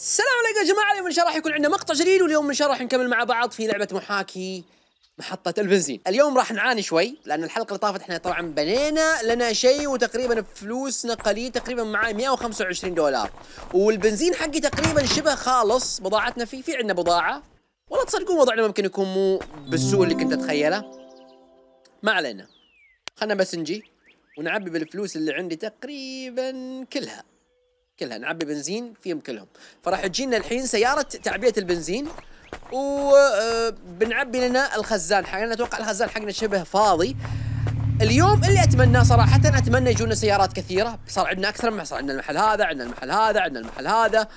السلام عليكم يا جماعة اليوم إن شاء الله راح يكون عندنا مقطع جديد واليوم إن شاء الله راح نكمل مع بعض في لعبة محاكي محطة البنزين، اليوم راح نعاني شوي لأن الحلقة اللي طافت إحنا طبعا بنينا لنا شيء وتقريبا فلوسنا قليل تقريبا معاي 125 دولار، والبنزين حقي تقريبا شبه خالص، بضاعتنا فيه في عندنا بضاعة، والله تصدقون وضعنا ممكن يكون مو بالسوء اللي كنت أتخيله. ما علينا. خلنا بس نجي ونعبي بالفلوس اللي عندي تقريبا كلها. كلها نعبي بنزين فيهم كلهم. فراح تجينا الحين سيارة تعبئة البنزين وبنعبي لنا الخزان حقنا. أتوقع الخزان حقنا شبه فاضي. اليوم اللي اتمناه صراحة أتمنى يجونا سيارات كثيرة. صار عندنا أكثر من صار عندنا المحل هذا عندنا المحل هذا عندنا المحل هذا.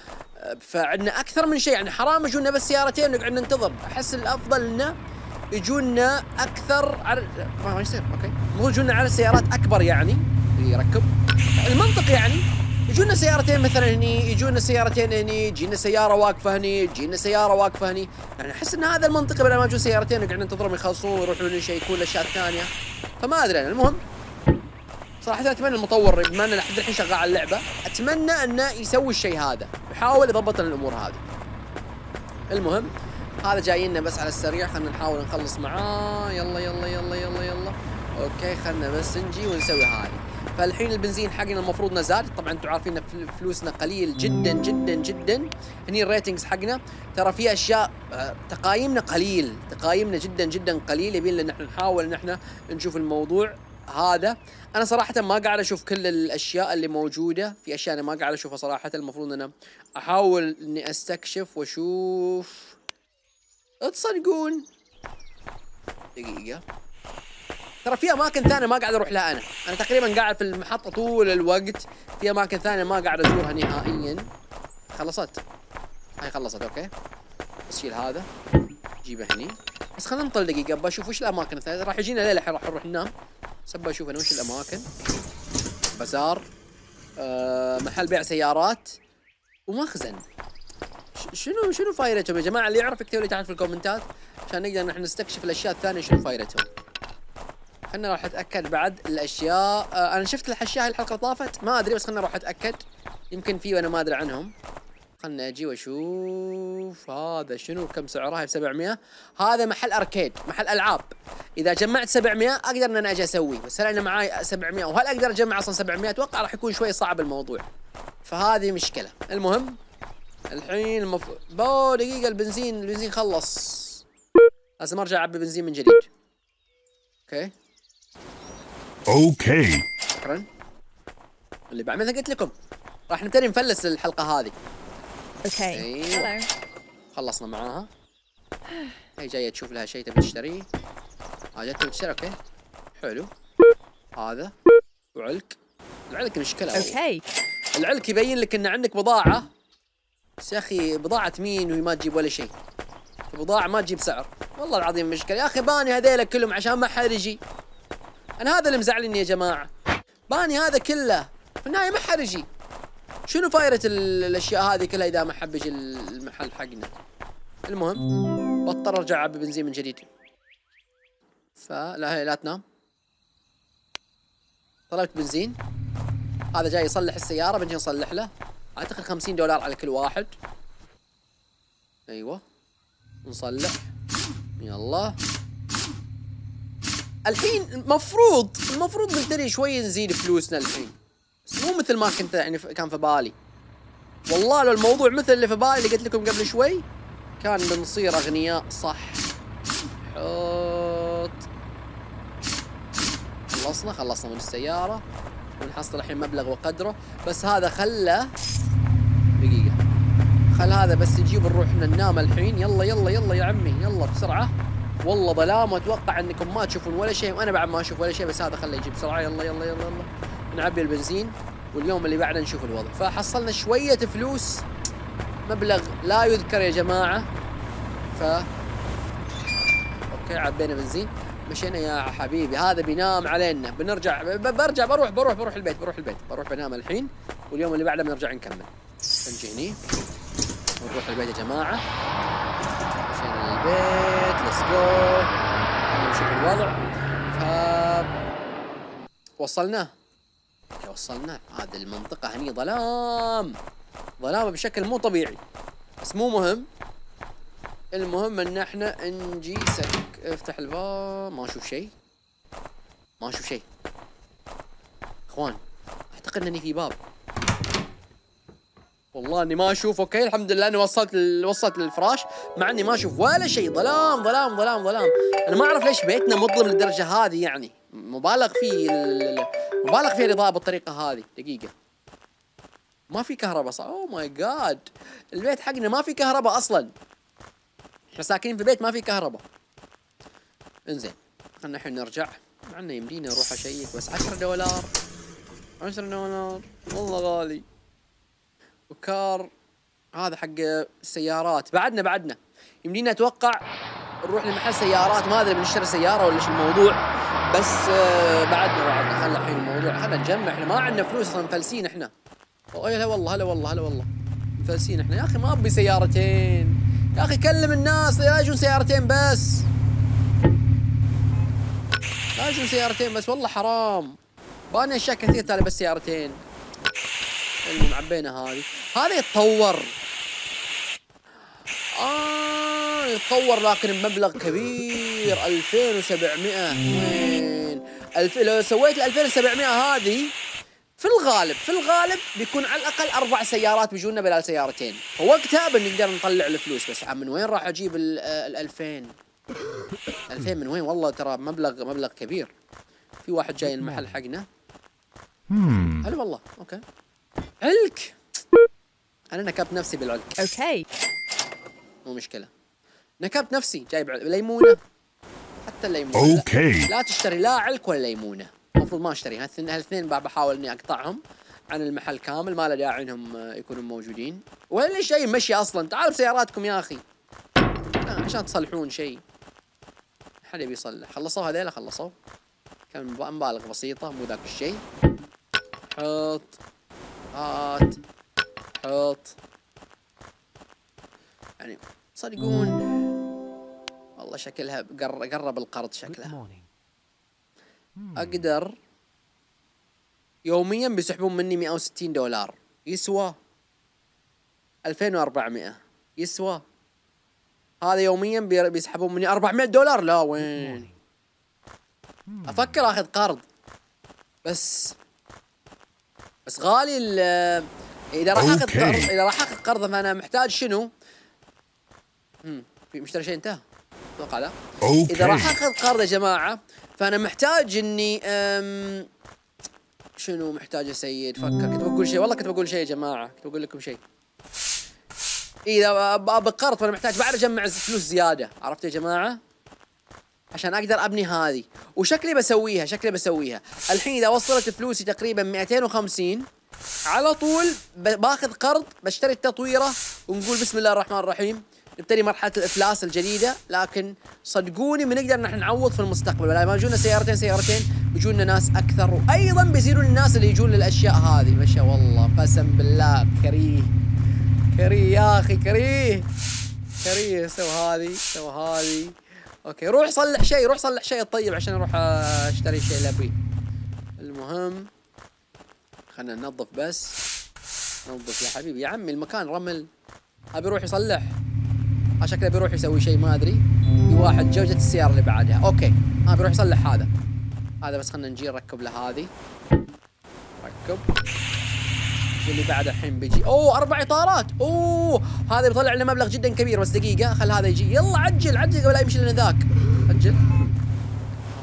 فعندنا أكثر من شيء. يعني حرام يجونا بس سيارتين ونقعد ننتظر. أحس الأفضل لنا يجونا أكثر على ما يصير. أوكي. مو يجونا على سيارات أكبر يعني. يركب. المنطق يعني يجونا سيارتين مثلا هني يجونا سيارتين هني يجينا سيارة واقفة هني تجينا سيارة واقفة هني. يعني أحس إن هذا المنطقي بدل ما يجون سيارتين نقعد ننتظرهم يخلصون ويروحون يشيكون الاشياء الثانية فما أدري أنا المهم صراحة أتمنى المطور بما إنه لحد الحين شغال على اللعبة. أتمنى إنه يسوي الشيء هذا يحاول يضبط لنا الأمور هذه. المهم هذا جاينا بس على السريع خلينا نحاول نخلص معاه. يلا يلا يلا يلا يلا. okay خلينا بس نجي ونسوي هذه. فالحين البنزين حقنا المفروض نزاد طبعا أنتم عارفين فلوسنا قليل جدا جدا جدا. هني ال ratings حقنا ترى في أشياء تقييمنا قليل تقييمنا جدا جدا قليل. يبين لنا نحاول إن إحنا نشوف الموضوع هذا. أنا صراحة ما قاعد أشوف كل الأشياء اللي موجودة. في أشياء أنا ما قاعد أشوفها صراحة. المفروض إن أنا أحاول إني أستكشف وأشوف. تصدقون دقيقة. ترى في أماكن ثانية ما قاعد أروح لها أنا. أنا تقريبا قاعد في المحطة طول الوقت. في أماكن ثانية ما قاعد أزورها نهائيا. خلصت. هاي خلصت أوكي. بس شيل هذا. جيبه هني. بس خلينا نطل دقيقة. بشوف وش الأماكن الثانية. راح يجينا ليلة راح نروح ننام سبا أشوف أنا وش الأماكن. بازار. أه محل بيع سيارات. ومخزن شنو شنو فايدتهم يا جماعة؟ اللي يعرف يكتب لي تحت في الكومنتات. عشان نقدر نحن نستكشف الأشياء الثانية شنو فايدتهم. خلنا نروح أتأكد بعد الأشياء. آه أنا شفت الأشياء الحلقة طافت. ما أدري بس خلنا نروح أتأكد. يمكن في وأنا ما أدري عنهم. خلنا أجي وأشوف. هذا شنو؟ كم سعره؟ هاي ب 700 هذا محل أركيد محل ألعاب. إذا جمعت 700 أقدر إن أنا أجي أسوي. بس هل أنا معاي 700 وهل أقدر أجمع أصلا 700 أتوقع راح يكون شوي صعب الموضوع. فهذه مشكلة. المهم الحين المفروض بو دقيقة البنزين البنزين خلص. لازم أرجع أعبي بنزين من جديد. okay. okay. شكرا. اللي بعد مثل قلت لكم. راح نبتدي نفلس الحلقة هذه. Okay. أيوة. خلصنا معاها. هي جاية تشوف لها شيء تبي تشتريه ها جت تبي تشتري okay. حلو. هذا. وعلك. العلك مشكلة. Okay. العلك يبين لك إن عندك بضاعة. بس يا أخي بضاعة مين وهي ما تجيب ولا شيء بضاعة ما تجيب سعر. والله العظيم مشكلة. يا أخي باني هذيلا كلهم عشان ما حد يجي. أنا هذا اللي مزعلني يا جماعة. باني هذا كله. في النهاية ما حد يجي. شنو فايدة ال- الأشياء هذه كلها إذا ما حب يجي المحل حقنا؟ المهم بضطر أرجع اعبي بنزين من جديد. فلا هي لا تنام. طلبت بنزين. هذا جاي يصلح السيارة بنجي نصلح له. أعتقد 50 دولار على كل واحد. أيوه. نصلح. يلا. الحين المفروض المفروض نبتدي شوي نزيد فلوسنا الحين. بس مو مثل ما كنت يعني كان في بالي. والله لو الموضوع مثل اللي في بالي اللي قلت لكم قبل شوي كان بنصير أغنياء صح. حط. خلصنا خلصنا من السيارة. ونحصل الحين مبلغ وقدره. بس هذا خله دقيقة. خل هذا بس يجيب نروح ننام الحين. يلا يلا يلا يا عمي. يلا بسرعة. والله ظلام واتوقع إنكم ما تشوفون ولا شيء وأنا بعد ما أشوف ولا شيء بس هذا خله يجي بسرعة. يلا يلا يلا يلا. نعبي البنزين واليوم اللي بعده نشوف الوضع. فحصلنا شوية فلوس مبلغ لا يذكر يا جماعة. ف okay عبينا بنزين. مشينا يا حبيبي. هذا بينام علينا. بنرجع برجع بروح بروح بروح البيت بروح البيت. بروح بنام الحين واليوم اللي بعده بنرجع نكمل. نجي هني ونروح البيت يا جماعة. مشينا للبيت let's go نشوف الوضع. ف وصلناه وصلنا. هذه المنطقة هني ظلام. ظلامه بشكل مو طبيعي. بس مو مهم. المهم ان إحنا نجي سك افتح الباب. ما أشوف شيء. ما أشوف شيء. اخوان اعتقد اني في باب. والله اني ما أشوف أوكي الحمد لله اني وصلت ل... وصلت للفراش مع اني ما أشوف ولا شيء. ظلام ظلام ظلام ظلام. أنا ما اعرف ليش بيتنا مظلم للدرجة هذه يعني. مبالغ فيه ال... مبالغ فيه الاضاءه بالطريقة هذه. دقيقة. ما في كهرباء صح؟ اوه ماي جاد البيت حقنا ما في كهرباء أصلا. إحنا ساكنين في بيت ما في كهرباء. انزين. خلنا الحين نرجع. مع إنه يمدينا نروح أشيك بس 10 دولار. 10 دولار. والله غالي. وكار هذا حق السيارات بعدنا بعدنا. يمدينا أتوقع نروح لمحل سيارات. ما أدري بنشتري سيارة ولا إيش الموضوع بس آه، بعدنا بعدنا. خلنا الحين الموضوع. خلنا نجمع إحنا ما عندنا فلوس أصلا مفلسين إحنا. أوه هلا والله هلا والله هلا والله. مفلسين إحنا. يا أخي ما أبي سيارتين. يا أخي كلم الناس لا يجون سيارتين بس. لا يجون سيارتين بس والله حرام. باني أشياء كثير تالي بس سيارتين. المهم عبينا هذه. هذا يتطور. آه يتطور لكن بمبلغ كبير. 2700 وين؟ ألف... لو سويت ال 2700 هذه في الغالب في الغالب بيكون على الأقل أربع سيارات بيجونا بدل سيارتين. فوقتها بنقدر نطلع الفلوس بس من وين راح أجيب ال 2000 2000 من وين؟ والله ترى مبلغ مبلغ كبير. في واحد جاي المحل حقنا. هلا والله okay. علك أنا نكبت نفسي بالعلك. Okay. مو مشكلة. نكبت نفسي جايب ليمونة. حتى الليمونة. لا- Okay. لا تشتري لا علك ولا ليمونة. المفروض ما أشتري. هالثنين هالثنين بع- بحاول إني أقطعهم عن المحل كامل. ما له داعي إنهم يكونوا موجودين. ولا شيء مشي أصلا. تعال بسياراتكم يا أخي. آه، عشان تصلحون شيء. حد يبي يصلح؟ خلصوا هذيلا؟ خلصوا. كان مب- مبالغ بسيطة مو ذاك الشيء. حط. هات حط يعني تصدقون والله شكلها قر- قرب القرض شكلها. أقدر يوميا بيسحبون مني 160 دولار. يسوى 2400 يسوى هذا يوميا بي- بيسحبون مني 400 دولار. لا وين؟ أفكر آخذ قرض. بس بس غالي ال إذا راح أخذ. قرض إذا راح أخذ قرض فانا محتاج شنو؟ امم في مشتري شيء انتهى. أتوقع لا. إذا راح. أخذ قرض يا جماعة فأنا محتاج إني أم شنو محتاج يا سيد؟ فكر كنت بقول شيء. والله كنت بقول شيء يا جماعة. كنت بقول لكم شيء. إذا ابى قرض فأنا محتاج بعد أجمع فلوس زيادة. عرفت يا جماعة؟ عشان أقدر أبني هذه. وشكلي بسويها شكلي بسويها. الحين إذا وصلت فلوسي تقريبا 250 على طول باخذ قرض بشتري التطويرة ونقول بسم الله الرحمن الرحيم. نبتدي مرحلة الإفلاس الجديدة. لكن صدقوني بنقدر نحن نعوض في المستقبل. ما يجونا سيارتين سيارتين بيجونا ناس أكثر. وأيضا بيزيدون الناس اللي يجون للأشياء هذه. شاء والله قسم بالله. كريه. كريه يا أخي كريه. كريه. سوى هذه سوى هذه. okay روح صلح شيء روح صلح شيء طيب عشان أروح آه، أشتري شيء اللي ابيه المهم خلنا ننظف بس. نظف يا حبيبي. يا عمي المكان رمل. أبي يروح يصلح. ها شكله بيروح يسوي شيء ما أدري. في واحد جوجة السيارة اللي بعدها. okay ها بيروح يصلح هذا. هذا بس خلنا نجي نركب له هذه. ركب واللي بعده الحين بيجي. أوه أربع إطارات. أوه هذا بيطلع لنا مبلغ جدا كبير. بس دقيقة خل هذا يجي. يلا عجل عجل قبل لا يمشي لنا ذاك. عجل.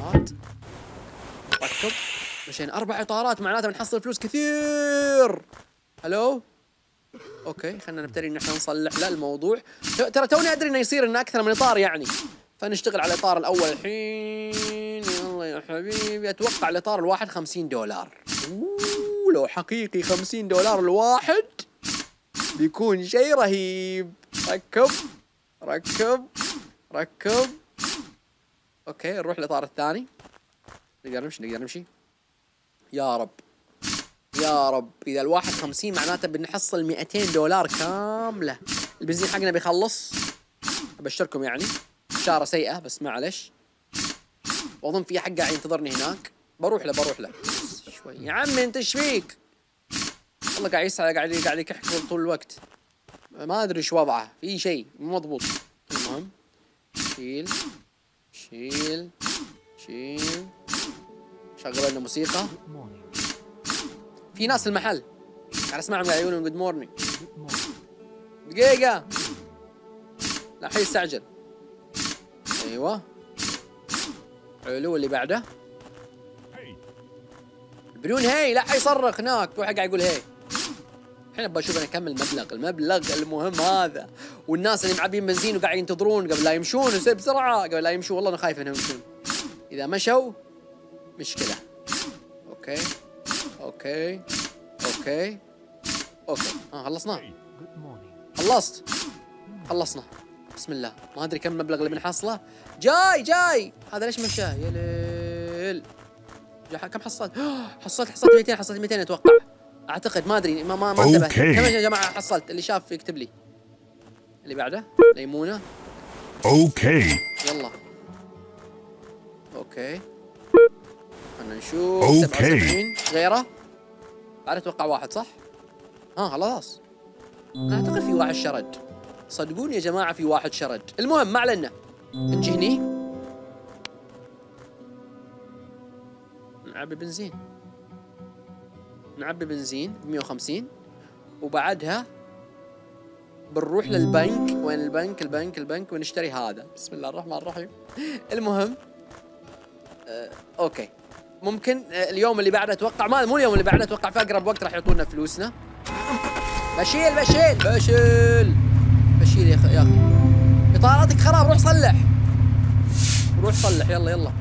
هات. ركب. مشينا. أربع إطارات معناته بنحصل فلوس كثير. ألو أوكي خلينا نبتدي إن إحنا نصلح له الموضوع. ترى توني أدري إنه يصير إنه أكثر من إطار يعني. فنشتغل على الإطار الأول الحين. يلا يا حبيبي. أتوقع الإطار الواحد 50 دولار. أوه. لو حقيقي 50 دولار الواحد بيكون شيء رهيب. ركب ركب ركب. أوكي نروح الاطار الثاني. نقدر نمشي نقدر نمشي. يا رب يا رب. إذا الواحد خمسين معناته بنحصل 200 دولار كاملة. البنزين حقنا بيخلص. أبشركم يعني. اشاره سيئة بس معلش. وأظن في حق قاعد ينتظرني هناك. بروح له بروح له. شوي. يا عمي انت إيش فيك؟ والله قاعد يسعى قاعد قاعد يكحكح طول الوقت. ما أدري إيش وضعه. في شيء مو مضبوط. المهم شيل. شيل. شيل. شغل لنا موسيقى. في ناس المحل. قاعد أسمعهم قاعد يقولون good morning دقيقة. لا حي يستعجل أيوه. حلو اللي بعده. البنون هي لا حيصرخ هناك. واحد قاعد يقول هي الحين أبغى أشوف أنا كم المبلغ. المبلغ المهم هذا. والناس اللي معبين بنزين وقاعد ينتظرون قبل لا يمشون يصير بسرعة. قبل لا يمشون والله أنا خايف إنهم يمشون. إذا مشوا مشكلة. أوكي. أوكي. أوكي. okay. ها آه خلصنا. خلصت. خلصنا. بسم الله. ما أدري كم المبلغ اللي بنحصله. جاي جاي. هذا ليش مشى؟ يا ليل. كم حصلت؟ حصلت حصلت 200 حصلت 200 أتوقع. أعتقد ما أدري ما ما ما انتبه كم يا جماعة حصلت. اللي شاف يكتب لي. اللي بعده؟ ليمونة. okay. يلا. okay. خلنا نشوف. أوكي. غيرة؟ بعد أتوقع واحد صح؟ ها خلاص. أنا أعتقد في واحد شرد. صدقوني يا جماعة في واحد شرد. المهم ما علينا. نجي هني. نعبي بنزين. نعبي بنزين ب 150 وبعدها بنروح للبنك. وين البنك؟ البنك البنك ونشتري هذا. بسم الله الرحمن الرحيم. المهم آه أوكي. ممكن آه اليوم اللي بعده أتوقع ما مو اليوم اللي بعده أتوقع في أقرب وقت راح يعطونا فلوسنا. بشيل بشيل بشيل. بشيل يا أخي يا أخي. اطاراتك خراب روح صلح. روح صلح يلا يلا.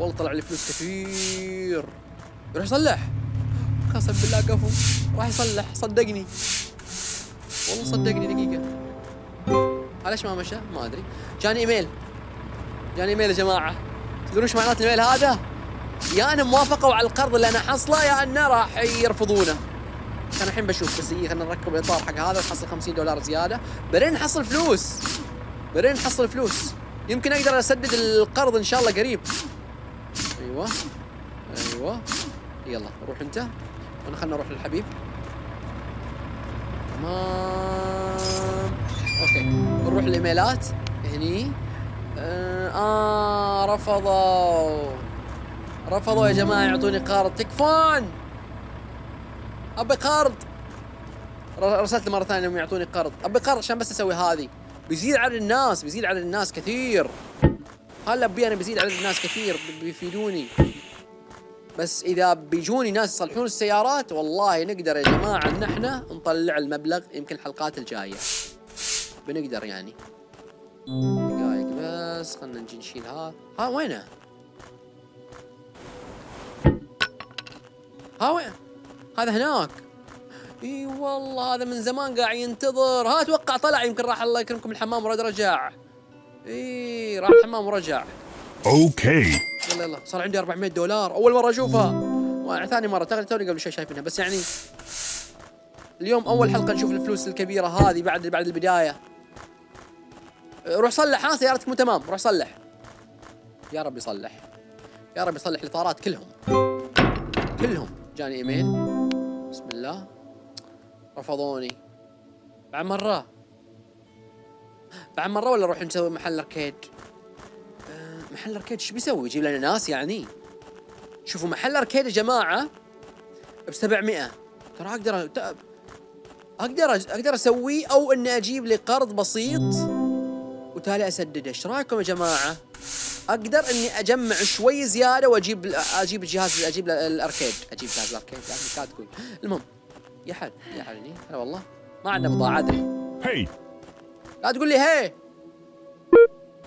والله طلع لي فلوس كثير. روح صلح قسم بالله كفو راح يصلح. صدقني. والله صدقني دقيقة. ليش ما مشى؟ ما أدري. جاني إيميل. جاني إيميل يا جماعة. تدرون إيش معنات الإيميل هذا؟ يا أنهم وافقوا على القرض اللي أنا حصله يا أنه راح يرفضونه. أنا الحين بشوف بس خلينا نركب الاطار حق هذا. ونحصل 50 دولار زيادة. بعدين نحصل فلوس. بعدين نحصل فلوس. يمكن أقدر أسدد القرض إن شاء الله قريب. أيوه. أيوه. يلا روح أنت. وانا خلنا نروح للحبيب. تمام. okay. بنروح الايميلات هني. آه, آه رفضوا. رفضوا يا جماعة يعطوني قرض تكفون! أبي قرض رسلت مرة ثانية انهم يعطوني قرض أبي قرض عشان بس أسوي هذه. بيزيد عدد الناس بيزيد عدد الناس كثير. هلا ابي أنا بيزيد عدد الناس كثير بيفيدوني. بس إذا بيجوني ناس يصلحون السيارات والله نقدر يا جماعة إن إحنا نطلع المبلغ يمكن الحلقات الجاية. بنقدر يعني. دقايق بس خلنا نجي نشيل ها. ها وينه؟ ها وين؟ هذا هناك. إي والله هذا من زمان قاعد ينتظر. ها أتوقع طلع يمكن راح الله يكرمكم الحمام ورد رجع. اي راح الحمام ورجع. okay. يلا يلا. صار عندي 400 دولار. أول مرة أشوفها. ثاني مرة. توني قبل شوي شايفينها. بس يعني اليوم أول حلقة نشوف الفلوس الكبيرة هذه بعد بعد البداية. روح صلح ها سيارتك مو تمام. روح صلح. يا رب يصلح يا رب يصلح الإطارات كلهم. كلهم. جاني إيميل. بسم الله. رفضوني. بعد مرة. بعد مرة ولا نروح نسوي محل أركيد؟ أه محل أركيد إيش بيسوي؟ يجيب لنا ناس يعني. شوفوا محل أركيد يا جماعة ب 700 ترى أقدر أقدر أقدر اسويه أو إني أجيب لي قرض بسيط. وتالي اسدده إيش رأيكم يا جماعة؟ أقدر إني أجمع شوي زيادة وأجيب أجيب الجهاز أجيب الأركيد. أجيب جهاز الأركيد يعني تقول. المهم يا حد يا حد هلا والله. ما عندنا بضاعه ادري هي لا تقول لي هي.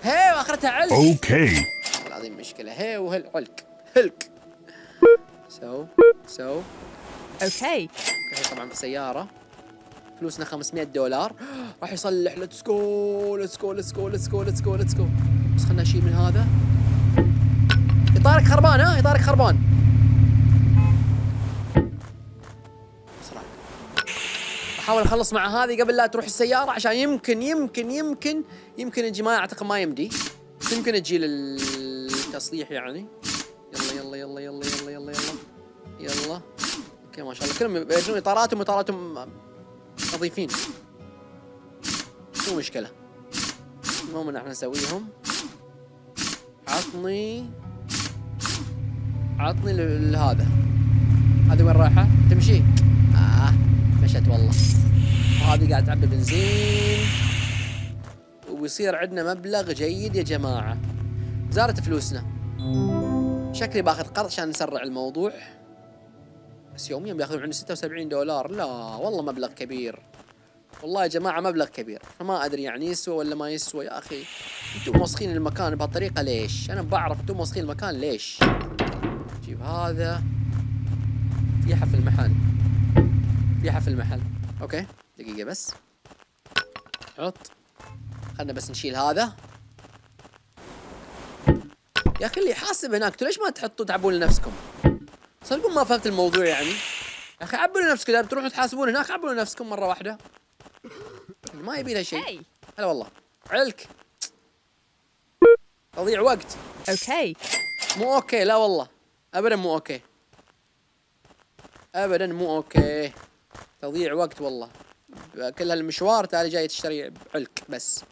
هي وأخرتها علك أوكي. العظيم مشكلة. هي وهل علك هلك سو سو. أوكي. أوكي طبعا في سيارة. فلوسنا 500 دولار. راح يصلح. ليتس جو ليتس جو ليتس جو ليتس جو ليتس جو ليتس جو بس خلنا نشيل من هذا. إطارك خربان ها؟ إطارك خربان. بحاول اخلص مع هذه قبل لا تروح السيارة عشان يمكن يمكن يمكن يمكن الجماعه أعتقد ما يمدي. بس يمكن تجي للتصليح يعني. يلا يلا يلا يلا يلا يلا يلا يلا. أوكي ما شاء الله. كلهم يبيعون إطاراتهم إطاراتهم نظيفين. مو مشكلة. المهم ان إحنا نسويهم. عطني عطني ال- ال- هذا هذه وين رايحه؟ تمشي. مشت والله. وهذه قاعد تعبي بنزين. وبيصير عندنا مبلغ جيد يا جماعة. زارت فلوسنا. شكلي باخذ قرض عشان نسرع الموضوع. بس يوميا بياخذون عندي 76 دولار. لا والله مبلغ كبير. والله يا جماعة مبلغ كبير. فما أدري يعني يسوى ولا ما يسوى يا أخي. أنتم موسخين المكان بهالطريقة ليش؟ أنا بعرف أنتم موسخين المكان ليش. جيب هذا. في المحل. فيها في المحل. أوكي؟ دقيقة بس. حط. خلنا بس نشيل هذا. يا أخي اللي يحاسب هناك أنتوا ليش ما تحطوا تعبون لنفسكم؟ صدقوا ما فهمت الموضوع يعني. يا أخي عبوا لنفسكم إذا بتروحوا تحاسبون هناك عبوا لنفسكم مرة واحدة. ما يبي لها شيء. هلا والله. علك تضيع وقت. Okay. مو okay لا والله. ابدا مو okay. ابدا مو okay. تضييع وقت والله. كل هالمشوار تالي جاي تشتري علك بس.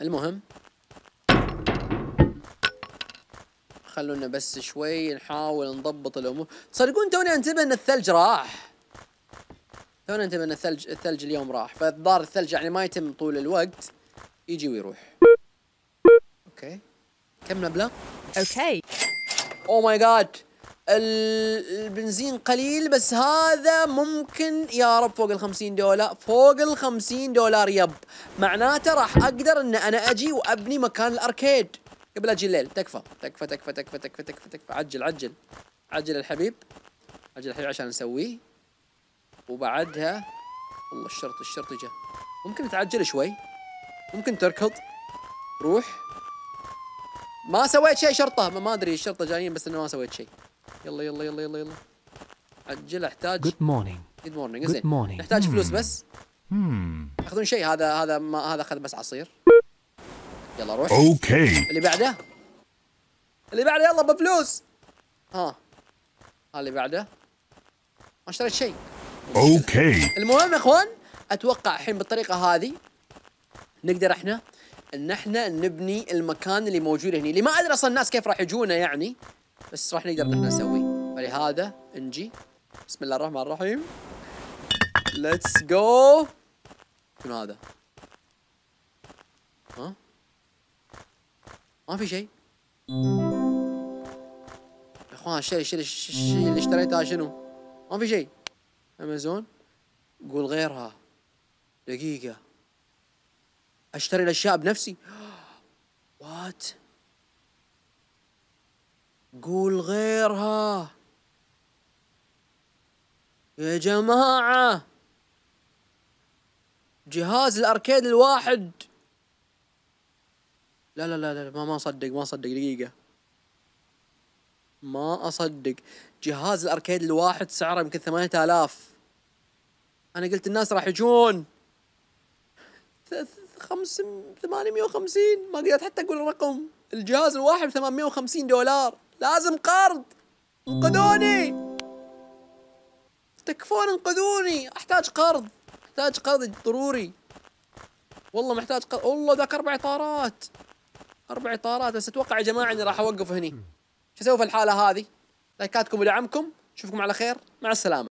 المهم. خلونا بس شوي نحاول نضبط الأمور. تصدقون توني انتبه إن الثلج راح. توني انتبه إن الثلج الثلج اليوم راح. فالظاهر الثلج يعني ما يتم طول الوقت. يجي ويروح. okay. كم مبلغ؟ Okay. oh my god البنزين قليل بس هذا ممكن يا رب فوق ال 50 دولار فوق ال 50 دولار yep. معناته راح أقدر إن أنا أجي وأبني مكان ال arcade. قبل أجي الليل تكفى تكفى تكفى تكفى تكفى تكفى تكفى. عجل عجل عجل الحبيب عجل الحبيب عشان نسويه. وبعدها والله الشرطة الشرطة جا ممكن تعجل شوي؟ ممكن تركض؟ روح. ما سويت شيء شرطة ما أدري الشرطة جايين بس إنه ما سويت شيء. يلا يلا يلا يلا يلا. عجل أحتاج. Good morning. good morning Good زين morning. نحتاج فلوس بس. Hmm. ياخذون شيء هذا هذا ما هذا أخذ بس عصير. يلا روح. Okay. اللي بعده؟ اللي بعده يلا بفلوس ها. ها اللي بعده. ما اشتريت شيء. Okay. المهم يا إخوان أتوقع الحين بالطريقة هذه نقدر إحنا إن إحنا نبني المكان اللي موجود هنا اللي ما أدري أصلا الناس كيف راح يجونا يعني. بس راح نقدر ان إحنا نسويه فلهذا نجي بسم الله الرحمن الرحيم. ليتس جو شنو هذا؟ ها؟ ما في شيء. يا إخوان الشيء الشيء الشيء اللي اشتريته شنو؟ ما في شيء. أمازون. قول غيرها. دقيقة. أشتري الأشياء بنفسي. وات قول غيرها. يا جماعة جهاز الأركيد الواحد. لا لا لا لا ما ما اصدق ما اصدق دقيقة. ما أصدق. جهاز الأركيد الواحد سعره يمكن 8000 أنا قلت الناس راح يجون. خمس 850 ما قدرت حتى أقول الرقم. الجهاز الواحد 850 دولار. لازم قرض. انقذوني. تكفون انقذوني. أحتاج قرض. أحتاج قرض ضروري. والله محتاج قرض. والله ذاك أربع اطارات أربع اطارات بس أتوقع يا جماعة إني راح أوقف هني. شو أسوي في الحالة هذه؟ لايكاتكم ودعمكم. اشوفكم على خير. مع السلامة.